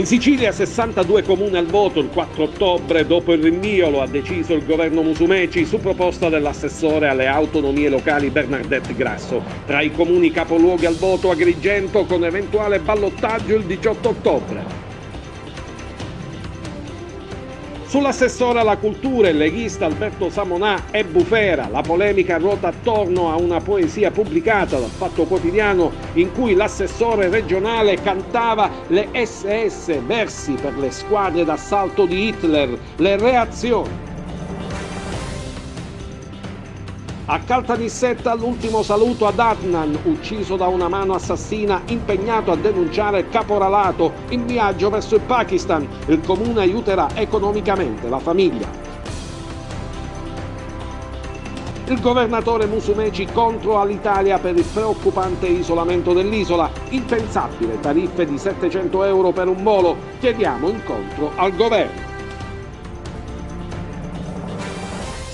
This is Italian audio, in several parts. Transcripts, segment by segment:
In Sicilia 62 comuni al voto il 4 ottobre, dopo il rinvio lo ha deciso il governo Musumeci su proposta dell'assessore alle autonomie locali Bernadette Grasso. Tra i comuni capoluoghi al voto Agrigento con eventuale ballottaggio il 18 ottobre. Sull'assessore alla cultura, il leghista Alberto Samonà e Bufera, la polemica ruota attorno a una poesia pubblicata dal Fatto Quotidiano in cui l'assessore regionale cantava le SS, versi per le squadre d'assalto di Hitler, le reazioni. A Caltanissetta l'ultimo saluto ad Adnan, ucciso da una mano assassina, impegnato a denunciare caporalato in viaggio verso il Pakistan. Il comune aiuterà economicamente la famiglia. Il governatore Musumeci contro all'Italia per il preoccupante isolamento dell'isola. Impensabile tariffe di 700 euro per un volo. Chiediamo incontro al governo.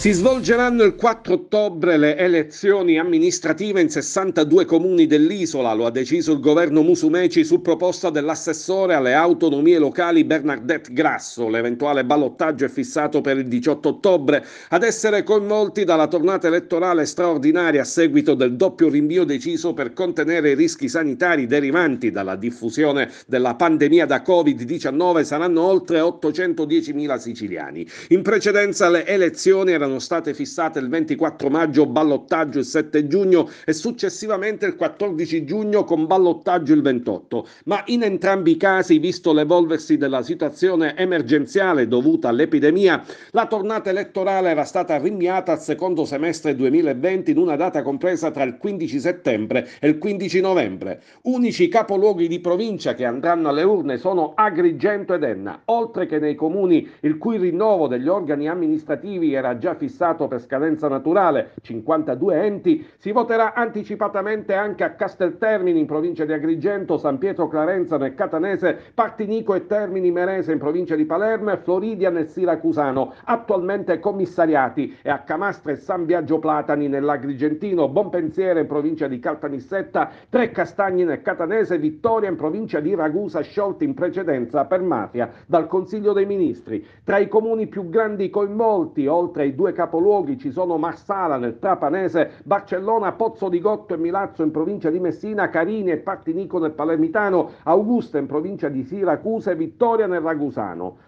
Si svolgeranno il 4 ottobre le elezioni amministrative in 62 comuni dell'isola, lo ha deciso il governo Musumeci su proposta dell'assessore alle autonomie locali Bernadette Grasso. L'eventuale ballottaggio è fissato per il 18 ottobre. Ad essere coinvolti dalla tornata elettorale straordinaria a seguito del doppio rinvio deciso per contenere i rischi sanitari derivanti dalla diffusione della pandemia da Covid-19 saranno oltre 810.000 siciliani. In precedenza le elezioni erano erano state fissate il 24 maggio ballottaggio il 7 giugno e successivamente il 14 giugno con ballottaggio il 28, ma in entrambi i casi, visto l'evolversi della situazione emergenziale dovuta all'epidemia, la tornata elettorale era stata rinviata al secondo semestre 2020 in una data compresa tra il 15 settembre e il 15 novembre. Unici capoluoghi di provincia che andranno alle urne sono Agrigento ed Enna, oltre che nei comuni il cui rinnovo degli organi amministrativi era già fissato per scadenza naturale, 52 enti, si voterà anticipatamente anche a Casteltermini in provincia di Agrigento, San Pietro Clarenza nel Catanese, Partinico e Termini Merese in provincia di Palermo e Floridia nel Siracusano, attualmente commissariati, e a Camastra e San Biagio Platani nell'Agrigentino, Bonpensiere in provincia di Caltanissetta, Tre Castagni nel Catanese, Vittoria in provincia di Ragusa sciolti in precedenza per mafia dal Consiglio dei Ministri. Tra i comuni più grandi coinvolti, oltre ai due due capoluoghi ci sono Marsala nel Trapanese, Barcellona, Pozzo di Gotto e Milazzo in provincia di Messina, Carini e Partinico nel Palermitano, Augusta in provincia di Siracusa e Vittoria nel Ragusano.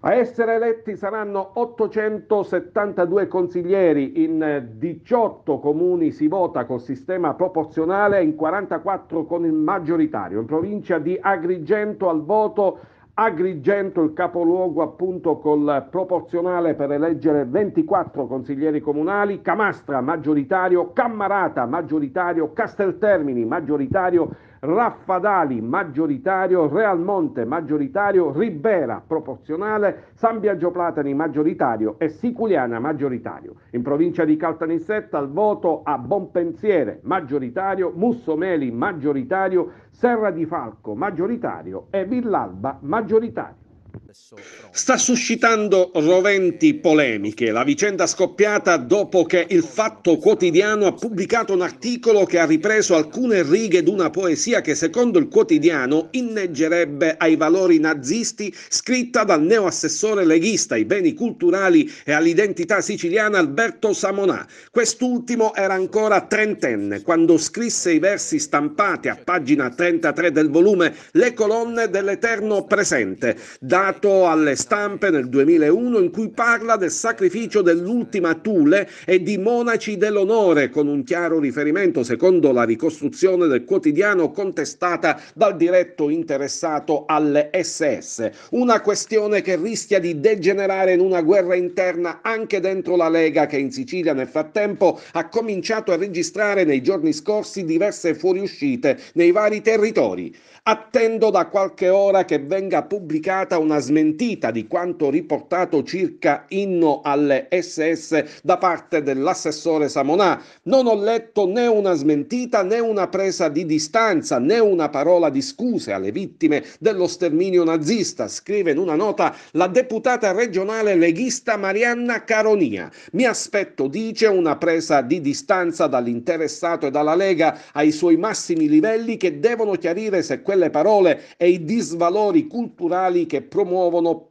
A essere eletti saranno 872 consiglieri, in 18 comuni si vota col sistema proporzionale, in 44 con il maggioritario. In provincia di Agrigento al voto Agrigento il capoluogo appunto col proporzionale per eleggere 24 consiglieri comunali, Camastra maggioritario, Cammarata maggioritario, Casteltermini maggioritario, Raffadali maggioritario, Realmonte maggioritario, Ribera proporzionale, San Biagio Platani maggioritario e Siculiana maggioritario. In provincia di Caltanissetta il voto a Bonpensiere maggioritario, Mussomeli maggioritario, Serra di Falco maggioritario e Villalba maggioritario. Sta suscitando roventi polemiche la vicenda scoppiata dopo che il Fatto Quotidiano ha pubblicato un articolo che ha ripreso alcune righe d'una poesia che secondo il quotidiano inneggerebbe ai valori nazisti scritta dal neoassessore leghista ai beni culturali e all'identità siciliana Alberto Samonà. Quest'ultimo era ancora trentenne quando scrisse i versi stampati a pagina 33 del volume Le colonne dell'eterno presente, dato pubblicato alle stampe nel 2001 in cui parla del sacrificio dell'ultima Thule e di monaci dell'onore con un chiaro riferimento secondo la ricostruzione del quotidiano contestata dal diretto interessato alle SS. Una questione che rischia di degenerare in una guerra interna anche dentro la Lega che in Sicilia nel frattempo ha cominciato a registrare nei giorni scorsi diverse fuoriuscite nei vari territori. Attendo da qualche ora che venga pubblicata una smentita smentita di quanto riportato circa inno alle SS da parte dell'assessore Samonà. Non ho letto né una smentita né una presa di distanza né una parola di scuse alle vittime dello sterminio nazista, scrive in una nota la deputata regionale leghista Marianna Caronia. Mi aspetto, dice, una presa di distanza dall'interessato e dalla Lega ai suoi massimi livelli che devono chiarire se quelle parole e i disvalori culturali che promuovono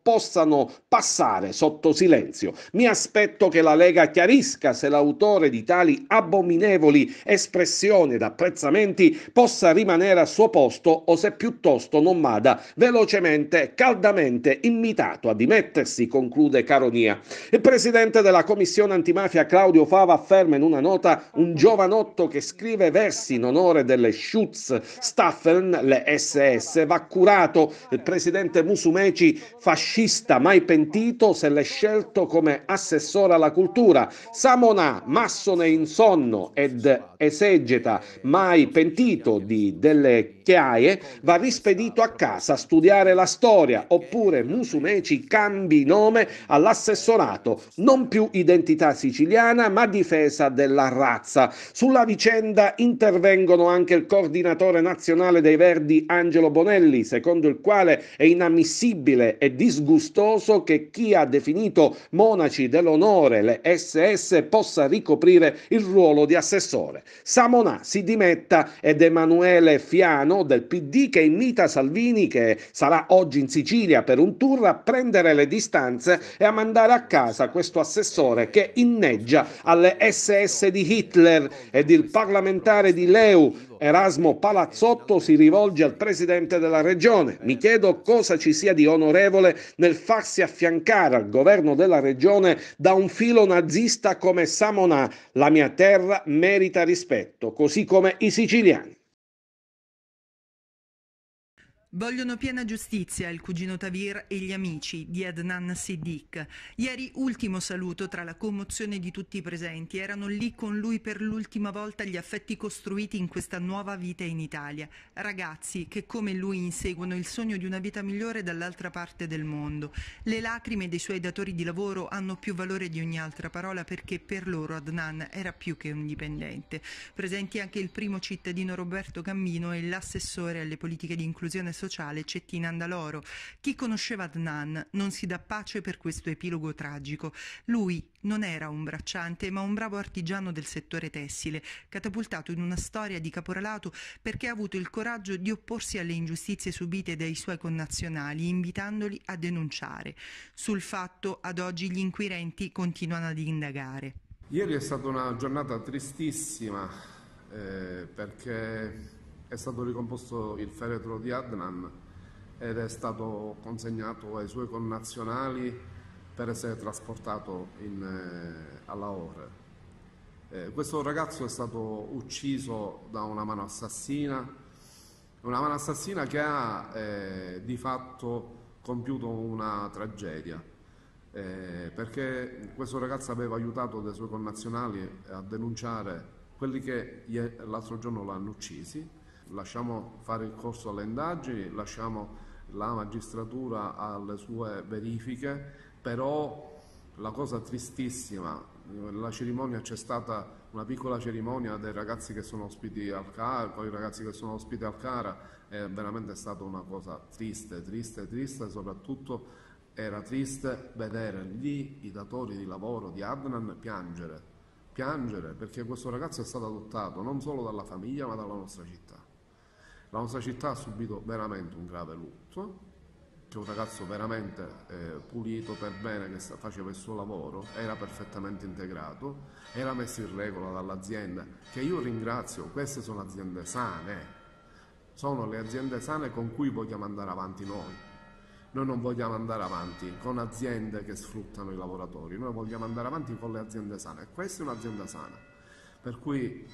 possano passare sotto silenzio. Mi aspetto che la Lega chiarisca se l'autore di tali abominevoli espressioni ed apprezzamenti possa rimanere al suo posto o se piuttosto non vada velocemente caldamente invitato a dimettersi, conclude Caronia. Il presidente della commissione antimafia Claudio Fava afferma in una nota un giovanotto che scrive versi in onore delle Schutzstaffeln, le SS, va curato. Il presidente Musumeci, fascista mai pentito, se l'è scelto come assessore alla cultura. Samona, massone insonno ed esegeta mai pentito di delle chiaie, va rispedito a casa a studiare la storia, oppure Musumeci cambi nome all'assessorato, non più identità siciliana ma difesa della razza. Sulla vicenda intervengono anche il coordinatore nazionale dei Verdi Angelo Bonelli, secondo il quale è inammissibile e disgustoso che chi ha definito monaci dell'onore le SS possa ricoprire il ruolo di assessore. Samonà si dimetta ed Emanuele Fiano del PD che invita Salvini, che sarà oggi in Sicilia per un tour, a prendere le distanze e a mandare a casa questo assessore che inneggia alle SS di Hitler ed il parlamentare di Leu Erasmo Palazzotto si rivolge al presidente della regione. Mi chiedo cosa ci sia di onorevole nel farsi affiancare al governo della regione da un filo nazista come Samonà. La mia terra merita rispetto, così come i siciliani. Vogliono piena giustizia il cugino Tavir e gli amici di Adnan Siddiq. Ieri ultimo saluto tra la commozione di tutti i presenti. Erano lì con lui per l'ultima volta gli affetti costruiti in questa nuova vita in Italia. Ragazzi che come lui inseguono il sogno di una vita migliore dall'altra parte del mondo. Le lacrime dei suoi datori di lavoro hanno più valore di ogni altra parola perché per loro Adnan era più che un dipendente. Presenti anche il primo cittadino Roberto Cammino e l'assessore alle politiche di inclusione sociale sociale Cettina Andaloro. Chi conosceva Adnan non si dà pace per questo epilogo tragico. Lui non era un bracciante, ma un bravo artigiano del settore tessile, catapultato in una storia di caporalato perché ha avuto il coraggio di opporsi alle ingiustizie subite dai suoi connazionali, invitandoli a denunciare. Sul fatto, ad oggi, gli inquirenti continuano ad indagare. Ieri è stata una giornata tristissima eh, perché è stato ricomposto il feretro di Adnan ed è stato consegnato ai suoi connazionali per essere trasportato in, eh, a Lahore. Eh, questo ragazzo è stato ucciso da una mano assassina, una mano assassina che ha eh, di fatto compiuto una tragedia, eh, perché questo ragazzo aveva aiutato dei suoi connazionali a denunciare quelli che l'altro giorno l'hanno uccisi lasciamo fare il corso alle indagini, lasciamo la magistratura alle sue verifiche, però la cosa tristissima, nella cerimonia c'è stata una piccola cerimonia dei ragazzi che sono ospiti al CARA, con i ragazzi che sono ospiti al CARA, è veramente stata una cosa triste, triste, triste, soprattutto era triste vedere lì i datori di lavoro di Adnan piangere, piangere perché questo ragazzo è stato adottato non solo dalla famiglia ma dalla nostra città. La nostra città ha subito veramente un grave lutto, c'è un ragazzo veramente eh, pulito per bene che faceva il suo lavoro, era perfettamente integrato, era messo in regola dall'azienda, che io ringrazio, queste sono aziende sane, sono le aziende sane con cui vogliamo andare avanti noi. Noi non vogliamo andare avanti con aziende che sfruttano i lavoratori, noi vogliamo andare avanti con le aziende sane questa è un'azienda sana. Per cui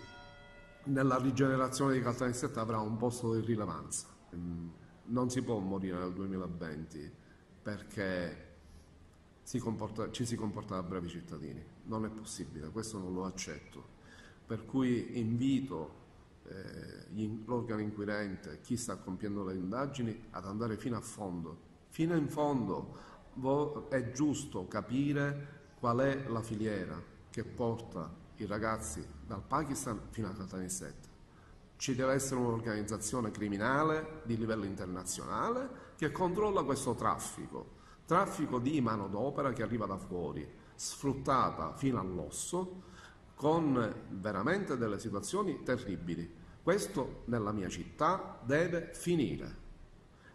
nella rigenerazione di Caltanissetta avrà un posto di rilevanza. Mm, non si può morire nel 2020 perché si comporta, ci si comporta da bravi cittadini. Non è possibile, questo non lo accetto. Per cui invito eh, l'organo inquirente, chi sta compiendo le indagini, ad andare fino a fondo Fino in fondo è giusto capire qual è la filiera che porta i ragazzi dal Pakistan fino a Caltanissetta. Ci deve essere un'organizzazione criminale di livello internazionale che controlla questo traffico, traffico di manodopera che arriva da fuori, sfruttata fino all'osso, con veramente delle situazioni terribili. Questo nella mia città deve finire.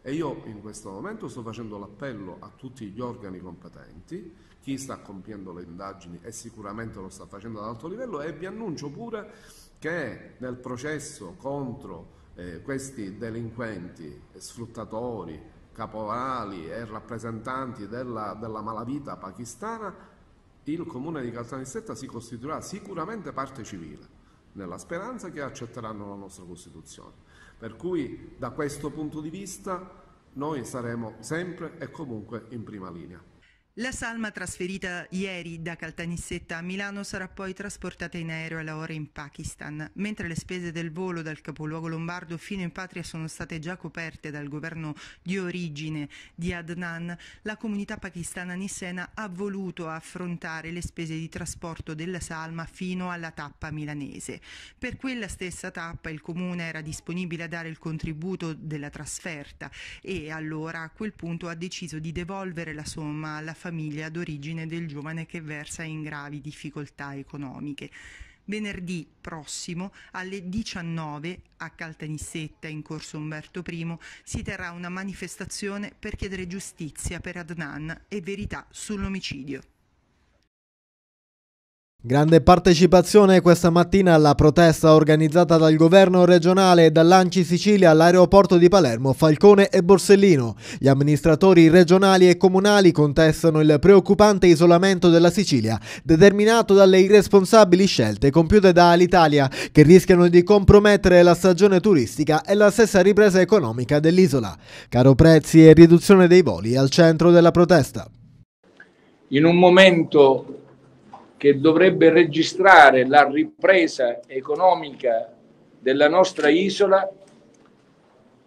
E io in questo momento sto facendo l'appello a tutti gli organi competenti, chi sta compiendo le indagini e sicuramente lo sta facendo ad alto livello e vi annuncio pure che nel processo contro eh, questi delinquenti, sfruttatori, caporali e rappresentanti della, della malavita pakistana, il comune di Caltanissetta si costituirà sicuramente parte civile, nella speranza che accetteranno la nostra Costituzione. Per cui da questo punto di vista noi saremo sempre e comunque in prima linea. La salma trasferita ieri da Caltanissetta a Milano sarà poi trasportata in aereo alla ora in Pakistan, mentre le spese del volo dal capoluogo lombardo fino in patria sono state già coperte dal governo di origine di Adnan, la comunità pakistana nissena ha voluto affrontare le spese di trasporto della salma fino alla tappa milanese. Per quella stessa tappa il comune era disponibile a dare il contributo della trasferta e allora a quel punto ha deciso di devolvere la somma alla famiglia d'origine del giovane che versa in gravi difficoltà economiche. Venerdì prossimo alle 19 a Caltanissetta in corso Umberto I si terrà una manifestazione per chiedere giustizia per Adnan e verità sull'omicidio. Grande partecipazione questa mattina alla protesta organizzata dal governo regionale e dall'Anci Sicilia all'aeroporto di Palermo, Falcone e Borsellino. Gli amministratori regionali e comunali contestano il preoccupante isolamento della Sicilia, determinato dalle irresponsabili scelte compiute da Alitalia, che rischiano di compromettere la stagione turistica e la stessa ripresa economica dell'isola. Caro prezzi e riduzione dei voli al centro della protesta. In un momento che dovrebbe registrare la ripresa economica della nostra isola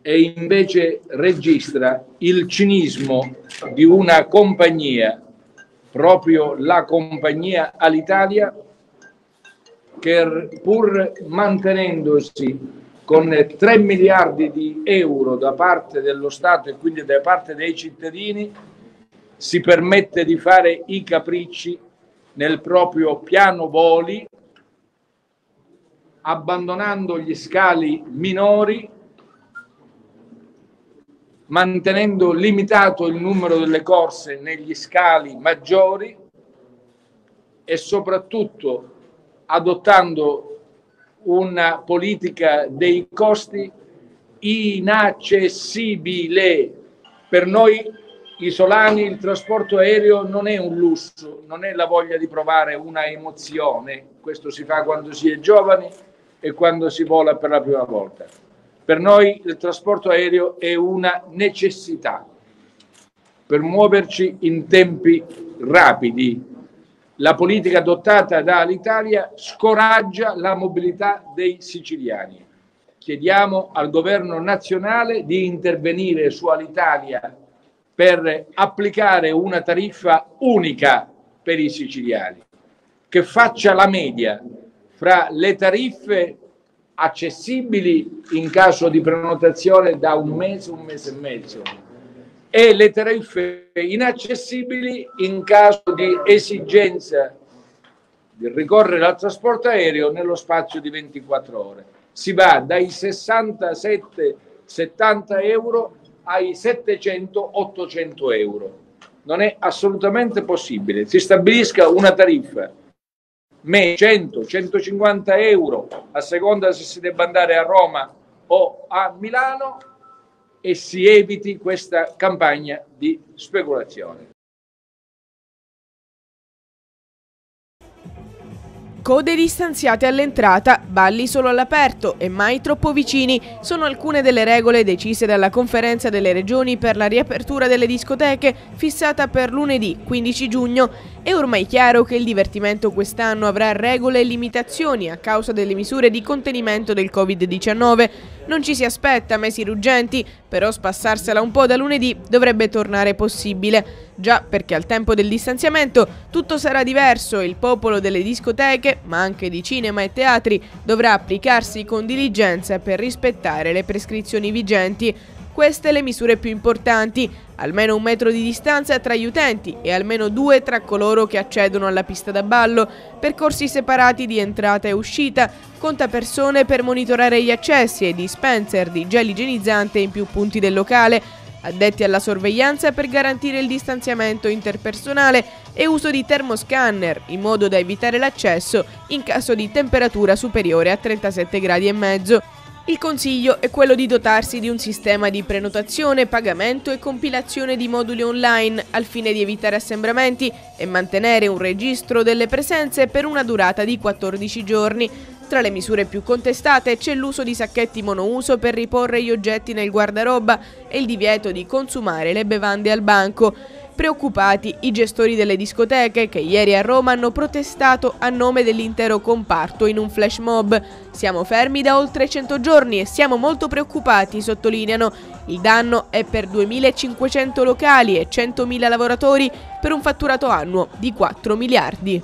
e invece registra il cinismo di una compagnia, proprio la compagnia Alitalia, che pur mantenendosi con 3 miliardi di euro da parte dello Stato e quindi da parte dei cittadini, si permette di fare i capricci nel proprio piano voli, abbandonando gli scali minori, mantenendo limitato il numero delle corse negli scali maggiori e soprattutto adottando una politica dei costi inaccessibile. Per noi isolani il trasporto aereo non è un lusso, non è la voglia di provare una emozione, questo si fa quando si è giovani e quando si vola per la prima volta. Per noi il trasporto aereo è una necessità per muoverci in tempi rapidi. La politica adottata dall'Italia scoraggia la mobilità dei siciliani. Chiediamo al governo nazionale di intervenire su Alitalia per applicare una tariffa unica per i siciliani, che faccia la media fra le tariffe accessibili in caso di prenotazione da un mese, un mese e mezzo e le tariffe inaccessibili in caso di esigenza di ricorrere al trasporto aereo nello spazio di 24 ore. Si va dai 67-70 euro ai 700-800 euro. Non è assolutamente possibile. Si stabilisca una tariffa, me 100-150 euro, a seconda se si debba andare a Roma o a Milano, e si eviti questa campagna di speculazione. Code distanziate all'entrata, balli solo all'aperto e mai troppo vicini sono alcune delle regole decise dalla conferenza delle regioni per la riapertura delle discoteche fissata per lunedì 15 giugno. È ormai chiaro che il divertimento quest'anno avrà regole e limitazioni a causa delle misure di contenimento del Covid-19 Non ci si aspetta mesi ruggenti, però spassarsela un po' da lunedì dovrebbe tornare possibile. Già perché al tempo del distanziamento tutto sarà diverso, il popolo delle discoteche, ma anche di cinema e teatri, dovrà applicarsi con diligenza per rispettare le prescrizioni vigenti. Queste le misure più importanti, almeno un metro di distanza tra gli utenti e almeno due tra coloro che accedono alla pista da ballo, percorsi separati di entrata e uscita, conta persone per monitorare gli accessi e dispenser di gel igienizzante in più punti del locale, addetti alla sorveglianza per garantire il distanziamento interpersonale e uso di termoscanner in modo da evitare l'accesso in caso di temperatura superiore a 37 gradi. Il consiglio è quello di dotarsi di un sistema di prenotazione, pagamento e compilazione di moduli online al fine di evitare assembramenti e mantenere un registro delle presenze per una durata di 14 giorni. Tra le misure più contestate c'è l'uso di sacchetti monouso per riporre gli oggetti nel guardaroba e il divieto di consumare le bevande al banco. Preoccupati i gestori delle discoteche che ieri a Roma hanno protestato a nome dell'intero comparto in un flash mob. Siamo fermi da oltre 100 giorni e siamo molto preoccupati, sottolineano. Il danno è per 2.500 locali e 100.000 lavoratori per un fatturato annuo di 4 miliardi.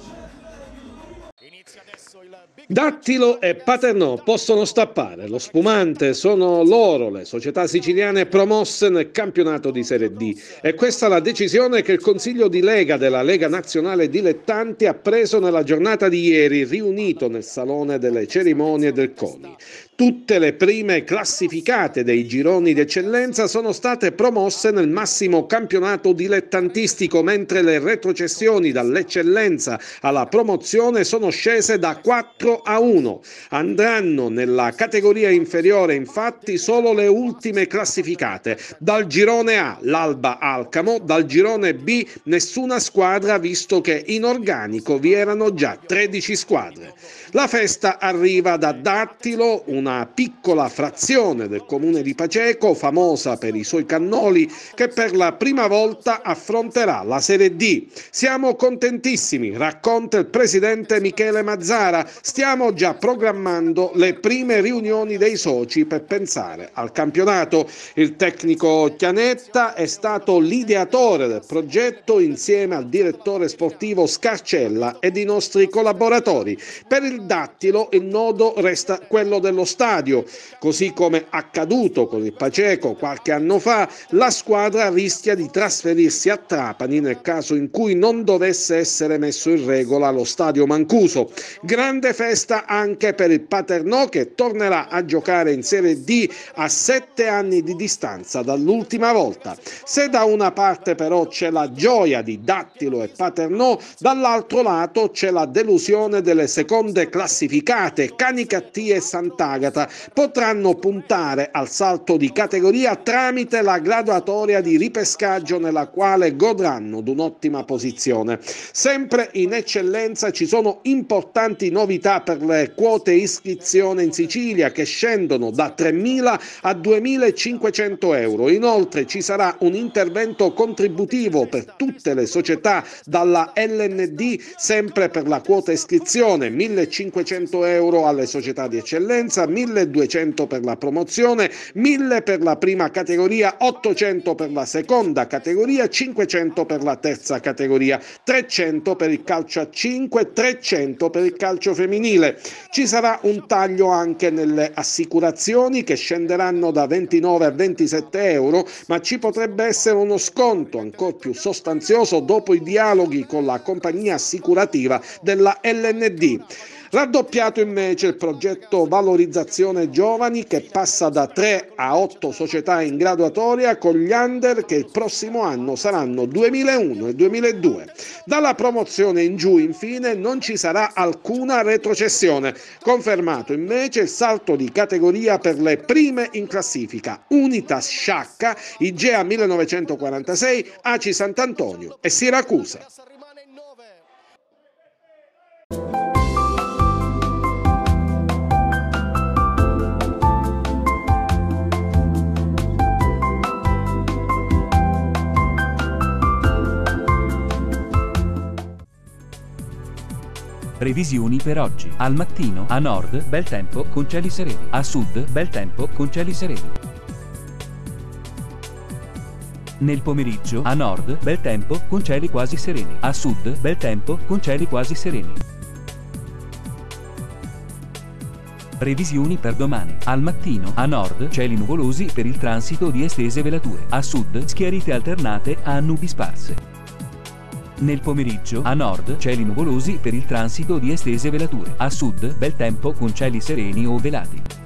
Dattilo e Paternò possono stappare. Lo spumante sono loro, le società siciliane promosse nel campionato di Serie D. E questa è la decisione che il Consiglio di Lega della Lega Nazionale Dilettanti ha preso nella giornata di ieri, riunito nel Salone delle Cerimonie del CONI. Tutte le prime classificate dei gironi d'eccellenza sono state promosse nel massimo campionato dilettantistico, mentre le retrocessioni dall'eccellenza alla promozione sono scese da 4 a 1. Andranno nella categoria inferiore infatti solo le ultime classificate. Dal girone A l'Alba Alcamo, dal girone B nessuna squadra visto che in organico vi erano già 13 squadre. La festa arriva da Dattilo, una piccola frazione del comune di Paceco, famosa per i suoi cannoli, che per la prima volta affronterà la Serie D. Siamo contentissimi, racconta il presidente Michele Mazzara. Stiamo già programmando le prime riunioni dei soci per pensare al campionato. Il tecnico Chianetta è stato l'ideatore del progetto insieme al direttore sportivo Scarcella ed i nostri collaboratori. Per il dattilo il nodo resta quello dello stadio. Così come accaduto con il Paceco qualche anno fa, la squadra rischia di trasferirsi a Trapani nel caso in cui non dovesse essere messo in regola lo stadio Mancuso. Grande festa anche per il Paternò che tornerà a giocare in Serie D a sette anni di distanza dall'ultima volta. Se da una parte però c'è la gioia di Dattilo e Paternò, dall'altro lato c'è la delusione delle seconde classificate Canicattì e Sant'Agata potranno puntare al salto di categoria tramite la graduatoria di ripescaggio nella quale godranno di un'ottima posizione. Sempre in eccellenza ci sono importanti novità per le quote iscrizione in Sicilia che scendono da 3.000 a 2.500 euro. Inoltre ci sarà un intervento contributivo per tutte le società dalla LND sempre per la quota iscrizione 1.500 1.500 euro alle società di eccellenza, 1.200 per la promozione, 1.000 per la prima categoria, 800 per la seconda categoria, 500 per la terza categoria, 300 per il calcio a 5, 300 per il calcio femminile. Ci sarà un taglio anche nelle assicurazioni che scenderanno da 29 a 27 euro, ma ci potrebbe essere uno sconto ancora più sostanzioso dopo i dialoghi con la compagnia assicurativa della LND. Raddoppiato invece il progetto Valorizzazione Giovani che passa da 3 a 8 società in graduatoria con gli under che il prossimo anno saranno 2001 e 2002. Dalla promozione in giù infine non ci sarà alcuna retrocessione. Confermato invece il salto di categoria per le prime in classifica Unitas Sciacca, Igea 1946, Aci Sant'Antonio e Siracusa. Previsioni per oggi. Al mattino, a nord, bel tempo con cieli sereni. A sud, bel tempo con cieli sereni. Nel pomeriggio, a nord, bel tempo con cieli quasi sereni. A sud, bel tempo con cieli quasi sereni. Previsioni per domani. Al mattino, a nord, cieli nuvolosi per il transito di estese velature. A sud, schiarite alternate a nubi sparse. Nel pomeriggio, a nord, cieli nuvolosi per il transito di estese velature. A sud, bel tempo con cieli sereni o velati.